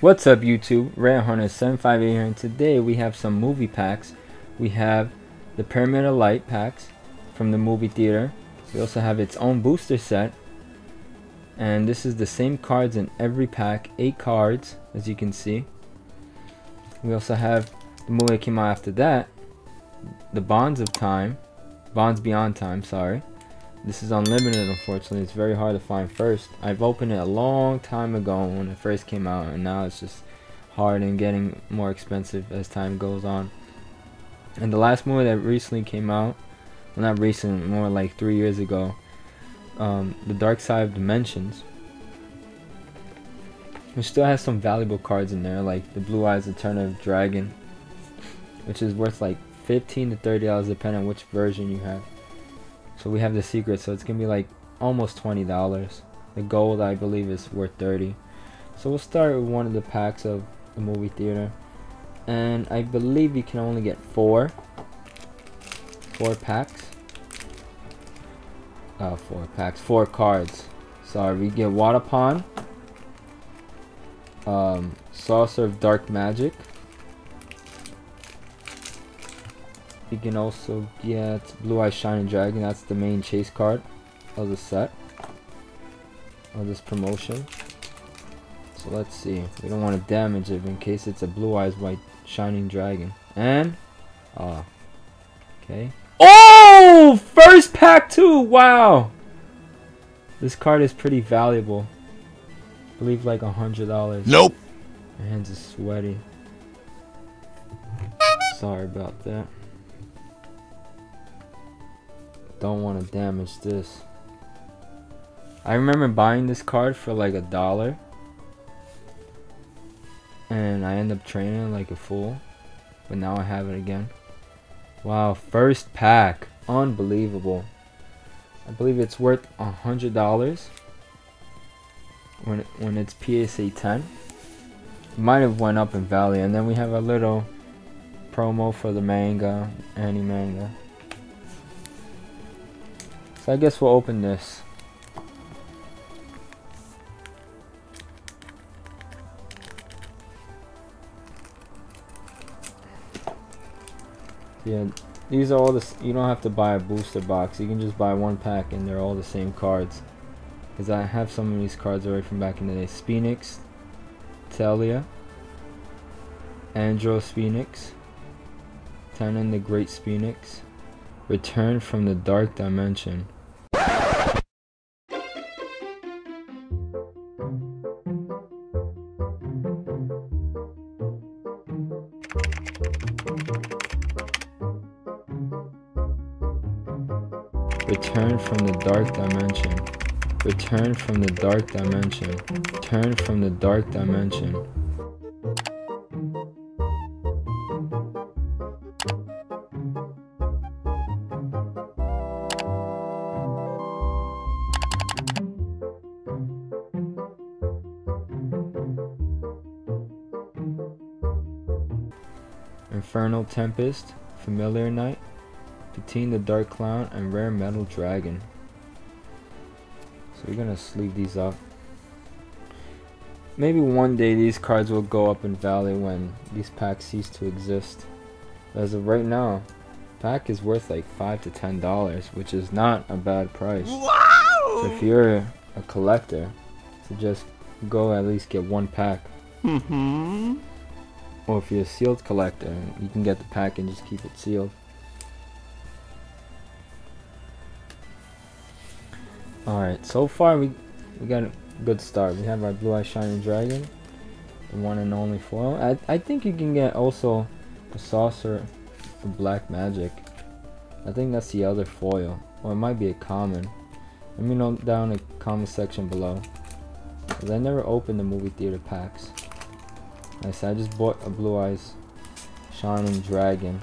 What's up YouTube? Rare Hunter 758 here and today we have some movie packs. We have the Pyramid of Light packs from the movie theater. We also have its own booster set. And this is the same cards in every pack, 8 cards as you can see. We also have the movie that came out after that, The Bonds of Time, Bonds Beyond Time, sorry. This is unlimited unfortunately. It's very hard to find first. I've opened it a long time ago when it first came out and now it's just hard and getting more expensive as time goes on. And the last movie that recently came out, well not recent, more like three years ago, um, The Dark Side of Dimensions. Which still has some valuable cards in there, like the Blue Eyes Eternal Dragon, which is worth like 15 to 30 dollars depending on which version you have. So we have the secret, so it's gonna be like almost twenty dollars. The gold I believe is worth thirty. So we'll start with one of the packs of the movie theater. And I believe you can only get four. Four packs. Oh, four packs. Four cards. Sorry, we get Watapon. Um, Sorcerer of Dark Magic. You can also get Blue Eye Shining Dragon. That's the main chase card of the set. Of this promotion. So let's see. We don't want to damage it in case it's a Blue Eyes White Shining Dragon. And... Ah. okay. Oh! First pack too! Wow! This card is pretty valuable. I believe like a hundred dollars. Nope. My hands are sweaty. Sorry about that. Don't want to damage this. I remember buying this card for like a dollar. And I end up training like a fool. But now I have it again. Wow, first pack. Unbelievable. I believe it's worth a hundred dollars when when it's PSA 10. Might have went up in value, and then we have a little promo for the manga, any manga. I guess we'll open this. Yeah, these are all the. You don't have to buy a booster box. You can just buy one pack, and they're all the same cards. Because I have some of these cards already from back in the day. Sphinx, Teleia, Andro Sphinx, Theinen the Great Sphinx, Return from the Dark Dimension. Return from the Dark Dimension. Return from the Dark Dimension. Infernal Tempest, Familiar Knight, Peten the Dark Clown, and Rare Metal Dragon. So we're gonna sleeve these up. Maybe one day these cards will go up in value when these packs cease to exist. As of right now, pack is worth like five to ten dollars, which is not a bad price. Wow! So if you're a collector, so just go at least get one pack. Mm-hmm. Or if you're a sealed collector, you can get the pack and just keep it sealed. Alright, so far we we got a good start. We have our Blue Eye Shining Dragon, the one and only foil. I, I think you can get also a Sorcerer for Black Magic. I think that's the other foil. Or it might be a common. Let me know down in the comment section below. Cause I never opened the movie theater packs. I said I just bought a Blue Eyes Shining Dragon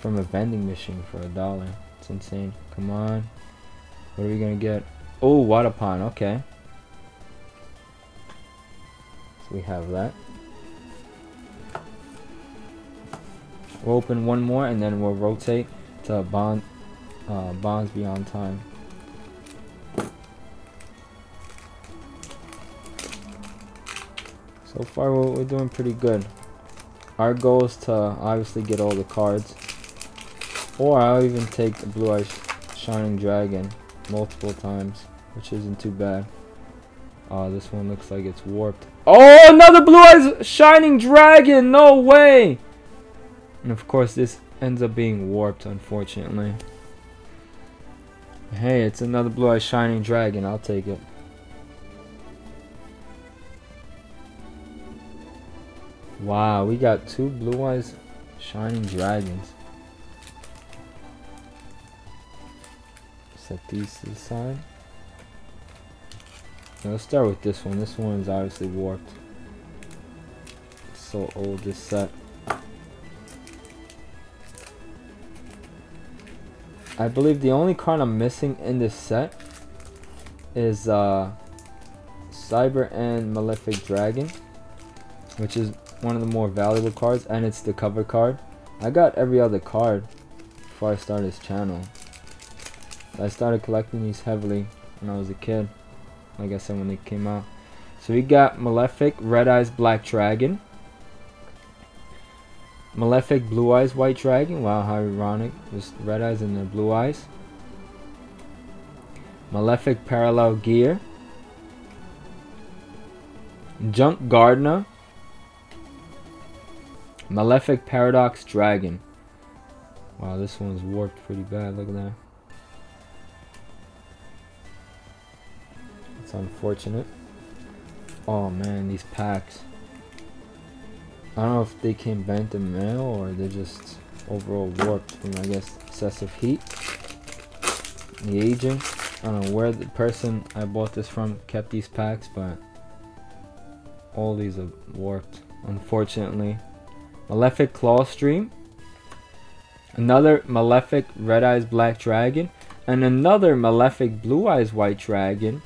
from a vending machine for a dollar. It's insane. Come on. What are we gonna get? Oh, Watapon. Okay. So we have that. We'll open one more and then we'll rotate to Bond, uh, Bonds Beyond Time. So far, we're, we're doing pretty good. Our goal is to obviously get all the cards. Or I'll even take the Blue Eyes Shining Dragon multiple times, which isn't too bad. Oh, this one looks like it's warped. Oh, another Blue Eyes Shining Dragon! No way! And of course, this ends up being warped, unfortunately. Hey, it's another Blue Eyes Shining Dragon. I'll take it. Wow, we got two Blue Eyes Shining Dragons. Set these to the side. Now let's start with this one. This one is obviously warped. It's so old, this set. I believe the only card I'm missing in this set is uh, Cyber End Malefic Dragon, which is one of the more valuable cards, and it's the cover card. I got every other card before I started this channel. I started collecting these heavily when I was a kid, like I said when they came out. So we got Malefic, Red Eyes, Black Dragon. Malefic, Blue Eyes, White Dragon. Wow, how ironic. Just Red Eyes and the Blue Eyes. Malefic, Parallel Gear. Junk Gardener. Malefic Paradox Dragon. Wow, this one's warped pretty bad. Look at that. Unfortunate. Oh man, these packs. I don't know if they came bent in mail or they're just overall warped from, I guess, excessive heat. The aging. I don't know where the person I bought this from kept these packs, but all these are warped, unfortunately. Malefic Claw Stream. Another Malefic Red Eyes Black Dragon. And another Malefic Blue Eyes White Dragon.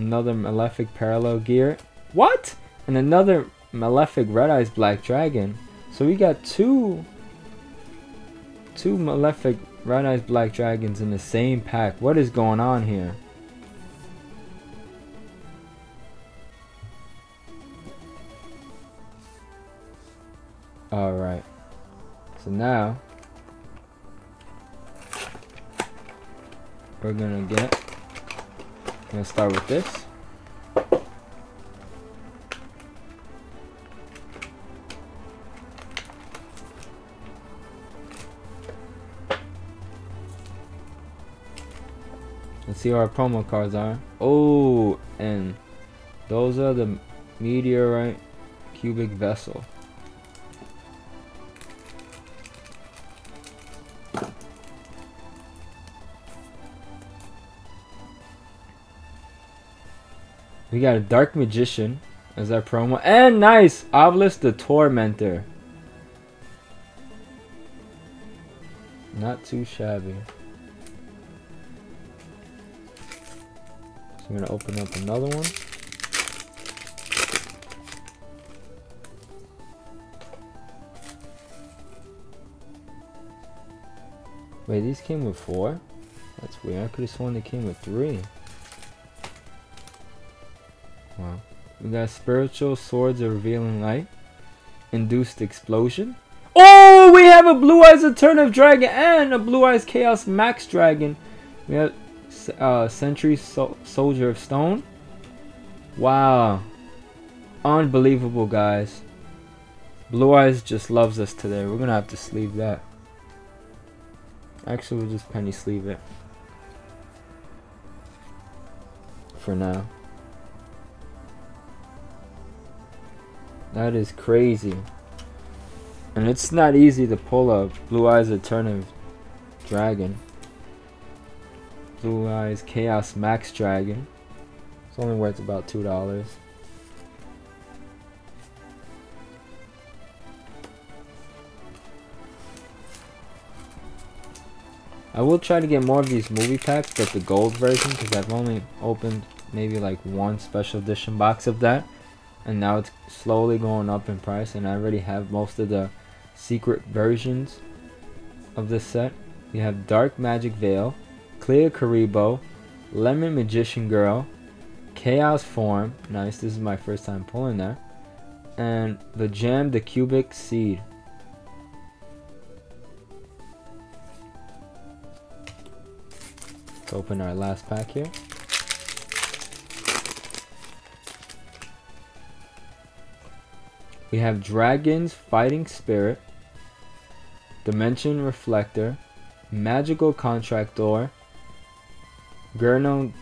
Another Malefic Parallel Gear. What? And another Malefic Red Eyes Black Dragon. So we got two two Malefic Red Eyes Black Dragons in the same pack. What is going on here? Alright. So now we're gonna get I'm gonna start with this. Let's see what our promo cards are. Oh, and those are the meteorite cubic vessel. We got a Dark Magician as our promo. And nice! Obelisk the Tormentor. Not too shabby. So I'm going to open up another one. Wait, these came with four? That's weird. I could have sworn they came with three. Wow. We got Spiritual Swords of Revealing Light. Induced Explosion. Oh, we have a Blue Eyes Eternal Dragon and a Blue Eyes Chaos Max Dragon. We have uh, Sentry so Soldier of Stone. Wow. Unbelievable, guys. Blue Eyes just loves us today. We're to have to sleeve that. Actually, we'll just penny sleeve it. For now. That is crazy. And it's not easy to pull a Blue Eyes Eternal Dragon. Blue Eyes Chaos Max Dragon. It's only worth about $2. I will try to get more of these movie packs, but the gold version, because I've only opened maybe like one special edition box of that and now it's slowly going up in price and I already have most of the secret versions of this set. We have Dark Magic Veil, Clear Kuriboh, Lemon Magician Girl, Chaos Form, nice, this is my first time pulling that, and the Gem, the Cubic Seed. Let's open our last pack here. We have Dragon's Fighting Spirit, Dimension Reflector, Magical Contract Door, Gurno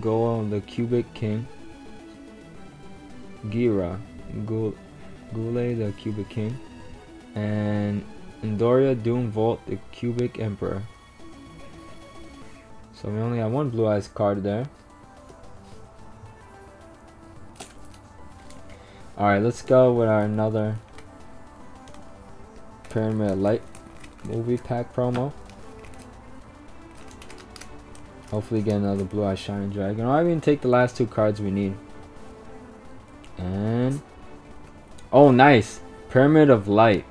Goal the Cubic King, Geira, Guile, the Cubic King, and Indiora Doomvolt the Cubic Emperor. So we only have one Blue Eyes card there. Alright, let's go with our another Pyramid of Light movie pack promo. Hopefully get another Blue Eye Shining Dragon. Or even take the last two cards we need. And... Oh, nice! Pyramid of Light.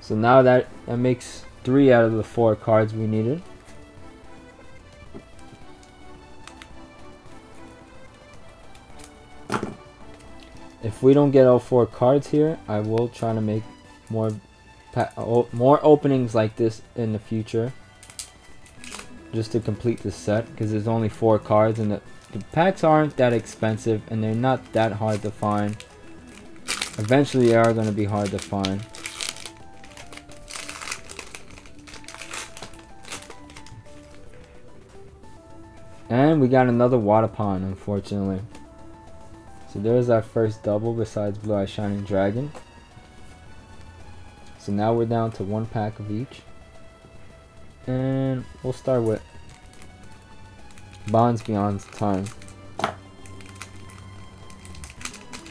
So now that, that makes three out of the four cards we needed. We don't get all four cards here, I will try to make more more openings like this in the future. Just to complete the set, because there's only four cards and the, the packs aren't that expensive and they're not that hard to find. Eventually they are going to be hard to find. And we got another Watapon, unfortunately. So there's our first double besides Blue Eye Shining Dragon. So now we're down to one pack of each. And we'll start with Bonds Beyond Time.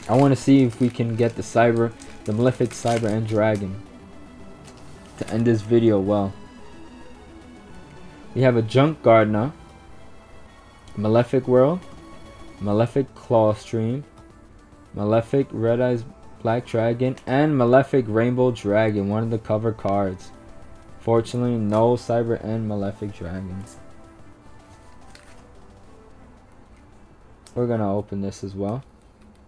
I want to see if we can get the Cyber, the Malefic Cyber End Dragon to end this video well. We have a Junk Gardener, Malefic World, Malefic Claw Stream, Malefic Red Eyes Black Dragon, and Malefic Rainbow Dragon, one of the cover cards. Fortunately, no Cyber End Malefic Dragons. We're gonna open this as well.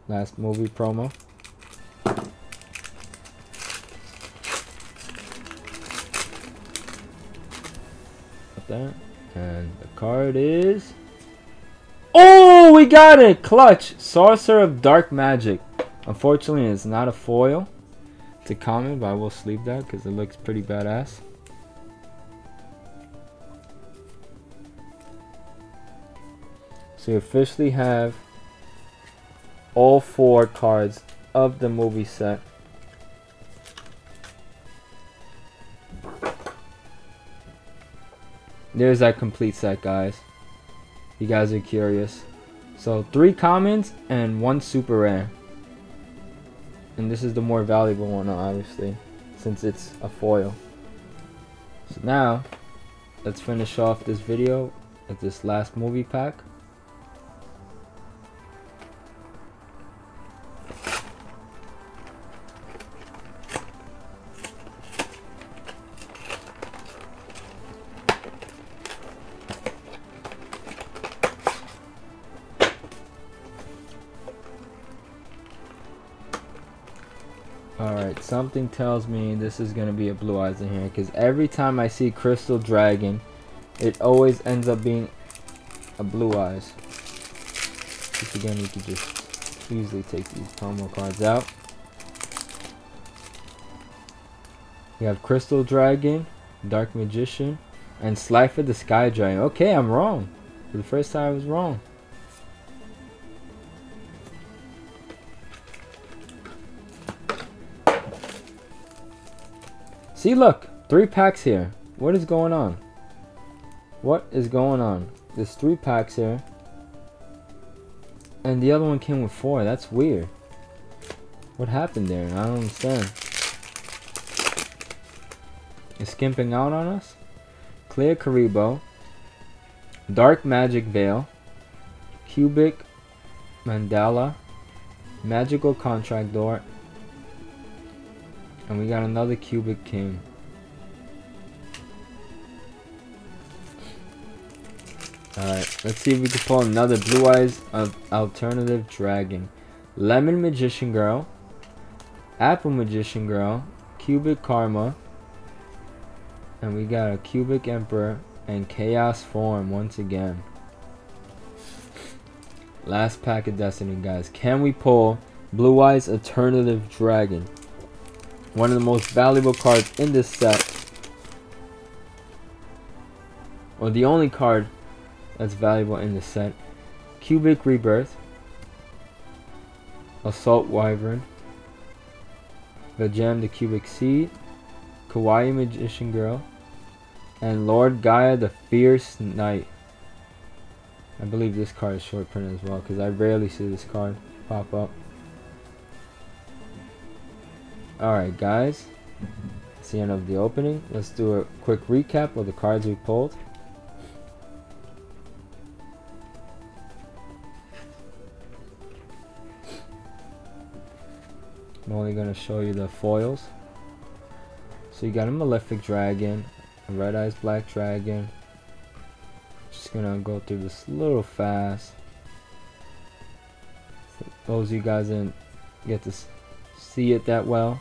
Last movie promo. that. And the card is... Oh, we got it! Clutch! Sorcerer of Dark Magic. Unfortunately, it's not a foil. It's a common, but I will sleep that because it looks pretty badass. So we officially have all four cards of the movie set. There's that complete set, guys. You guys are curious. So three commons and one super rare. And this is the more valuable one, obviously, since it's a foil. So now, let's finish off this video with this last movie pack. Something tells me this is going to be a Blue Eyes in here. Because every time I see Crystal Dragon, it always ends up being a Blue Eyes. Which again, you could just easily take these promo cards out. We have Crystal Dragon, Dark Magician, and Slifer the Sky Dragon. Okay, I'm wrong. For the first time I was wrong. See, look, three packs here. What is going on? What is going on? There's three packs here. And the other one came with four. That's weird. What happened there? I don't understand. Is skimping out on us? Clear Kuriboh. Dark Magic Veil. Cubic Mandala. Magical Contract Door. And we got another cubic king. Alright, let's see if we can pull another Blue Eyes of alternative dragon. Lemon Magician Girl, Apple Magician Girl, Cubic Karma, and we got a Cubic Emperor and Chaos Form once again. Last pack of Destiny, guys. Can we pull Blue Eyes Alternative Dragon? One of the most valuable cards in this set. Or the only card that's valuable in this set. Cubic Rebirth. Assault Wyvern. Vijam the Cubic Seed. Kiwi Magician Girl. And Lord Gaia the Fierce Knight. I believe this card is short print as well because I rarely see this card pop up. Alright guys, it's the end of the opening. Let's do a quick recap of the cards we pulled. I'm only going to show you the foils. So you got a Malefic Dragon, a Red Eyes Black Dragon. Just gonna go through this a little fast. For those of you guys didn't get to see it that well.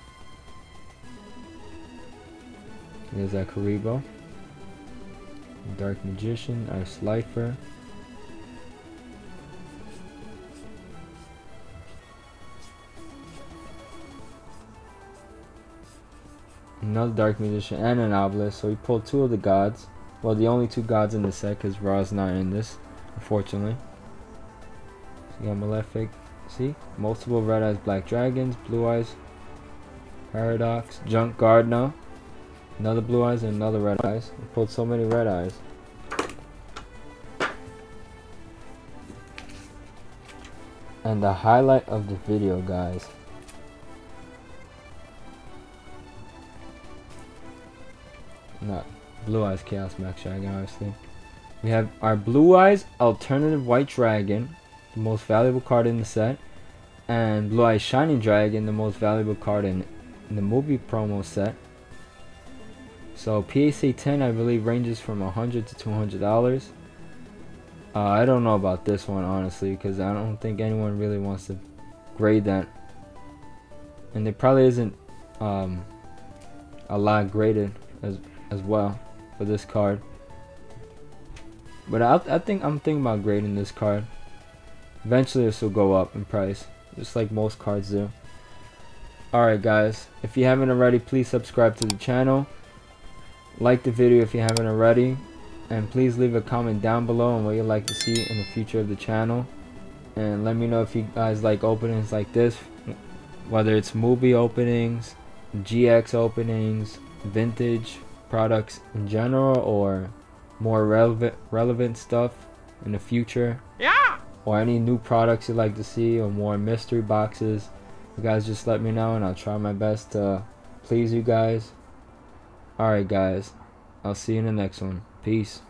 There's that Kuriboh. Dark Magician, a Slifer. Another Dark Magician and an Obelisk. So we pulled two of the gods. Well, the only two gods in the set because Ra's not in this, unfortunately. So got Malefic. See? Multiple Red Eyes Black Dragons, Blue Eyes, Paradox, Junk Gardner, another Blue Eyes, and another Red Eyes. We pulled so many Red Eyes. And the highlight of the video, guys. Not Blue Eyes Chaos Max Dragon, obviously. We have our Blue Eyes Alternative White Dragon, the most valuable card in the set. And Blue Eyes Shining Dragon, the most valuable card in, in the movie promo set. So PSA 10, I believe, ranges from 100 to $200. Uh, I don't know about this one, honestly, because I don't think anyone really wants to grade that. And there probably isn't um, a lot graded as as well for this card. But I, I think I'm thinking about grading this card. Eventually this will go up in price, just like most cards do. Alright guys, if you haven't already, please subscribe to the channel. Like the video if you haven't already. And please leave a comment down below on what you'd like to see in the future of the channel. And let me know if you guys like openings like this. Whether it's movie openings, GX openings, vintage, products in general or more relevant relevant stuff in the future Yeah. or any new products you'd like to see or more mystery boxes you guys just let me know and I'll try my best to please you guys alright guys. I'll see you in the next one. Peace